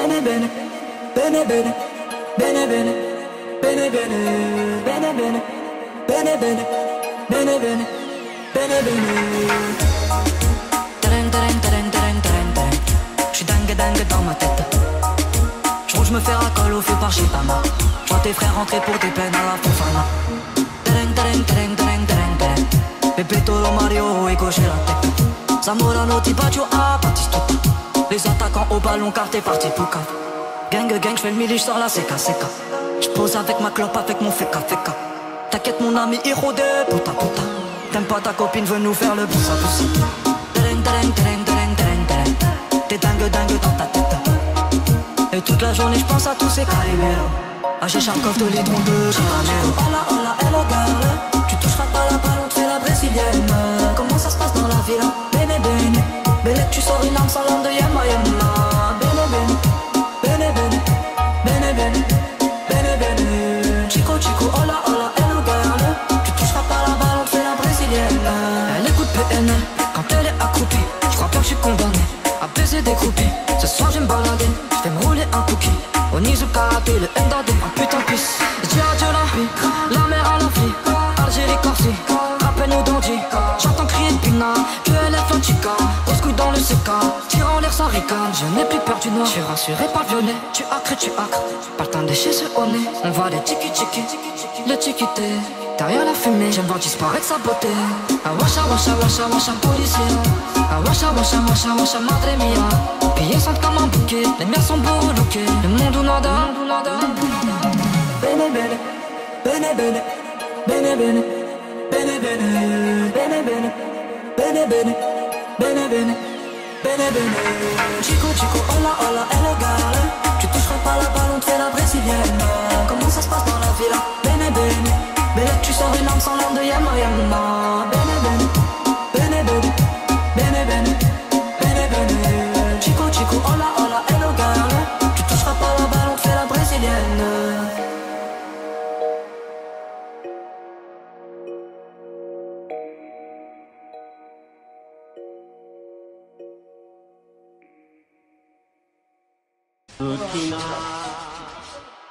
bene bene, bene bene, bene bene, bene bene, bene bene, bene bene, bene bene, bene bene. Dingue, dingue dans ma tête. J'roule, j'me fais racole au feu par Chipana. J'vois tes frères rentrer pour tes peines à la Fofana. Tereng, tereng, tereng, tereng, tereng, tereng. Pepito, Mario et gaucher la tête. Zamorano, Tibaggio, ah, Batistuta. Les attaquants au ballon car t'es parti pour cap. Gang, gang, j'fais le mili, j'sors la CK, CK. J'pose avec ma clope, avec mon feka, feka. T'inquiète, mon ami, héros de puta, puta. T'aimes pas ta copine, veut nous faire le tereng, tereng. T'es dingue, dingue dans ta tête. Et toute la journée, j'pense à tous ces cariberos. Ah, j'ai Charkov, les troncs de. Hola, hola, hello. Tu toucheras pas la balle, on fait la brésilienne. Comment ça se passe dans la villa? Bene, bene. Bene, tu sors une arme sans de la balle, on te fait la brésilienne. Elle écoute PNL quand elle est accroupie. Je crois que je suis condamné à baiser des groupies. Ce soir, je vais me balader. Je vais me rouler un cookie. Onizu karaté, le Ndadé, un putain pisse. Dis adieu la vie, la mer à la vie. Algérie, Corsi, Je n'ai plus peur du noir, je suis rassuré par le vionnet. Tu acres, tu acres, pas le temps de chez ce nez. On va les tiki tiki, le tiquité. Derrière la fumée, j'aime voir disparaître sa beauté. Ah washa washa washa policier. Ah washa washa washa madre mia. Pillés sentent comme un bouquet, les miens sont beaux lookés. Le monde ou nada, Bene bene, bene bene, bene bene, bene bene, bene bene, bene bene, bene bene, bene bene. Chico chico, hola hola, girl. Tu toucheras pas la balle, on te fait la brésilienne. Comment ça se passe dans la villa? Bene bene, bene tu sors une arme sans l'arme de Yama Yama. Good night.